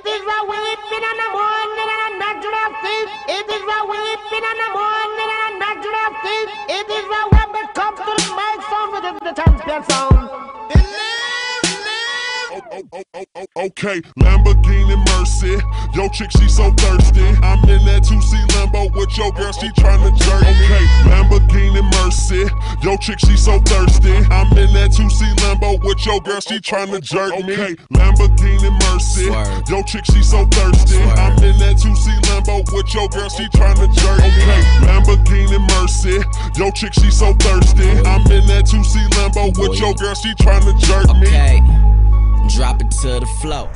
It is a weeping and a mourning and a natural thing. It is a weeping and a mourning and a natural thing. It is a when we come to the mic sound with the champion sound. It oh, oh, oh, okay, Lamborghini Mercy. Yo, chick, she so thirsty. I'm in that 2C Lambo with your girl, she tryna jerk me. Okay, Lamborghini Mercy. Yo, chick, she so thirsty. I'm in that 2C Lambo with your girl, she tryna jerk me. Okay, Lamborghini Mercy. Yo, chick, she so thirsty. I'm in that 2C Lambo with your girl, she tryna jerk me. Okay, Lamborghini Mercy. Yo, chick, she so thirsty. I'm in that 2C Lambo with your girl, she tryna jerk me. Okay, drop it to the flow.